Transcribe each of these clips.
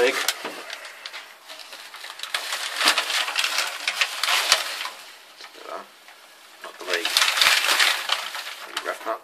leg. Not the leg. Wrap up.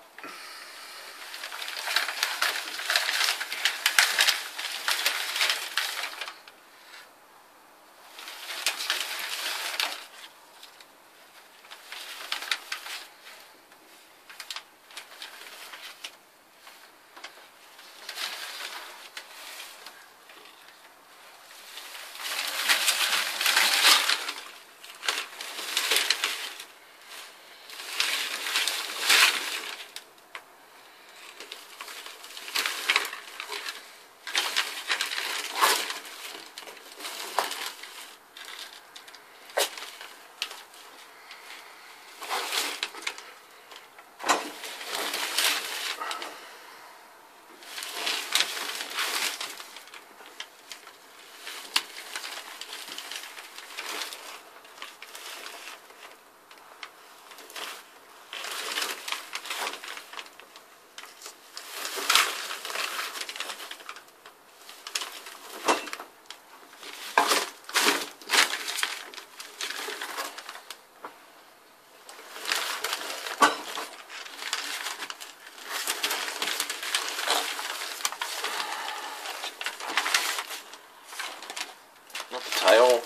자영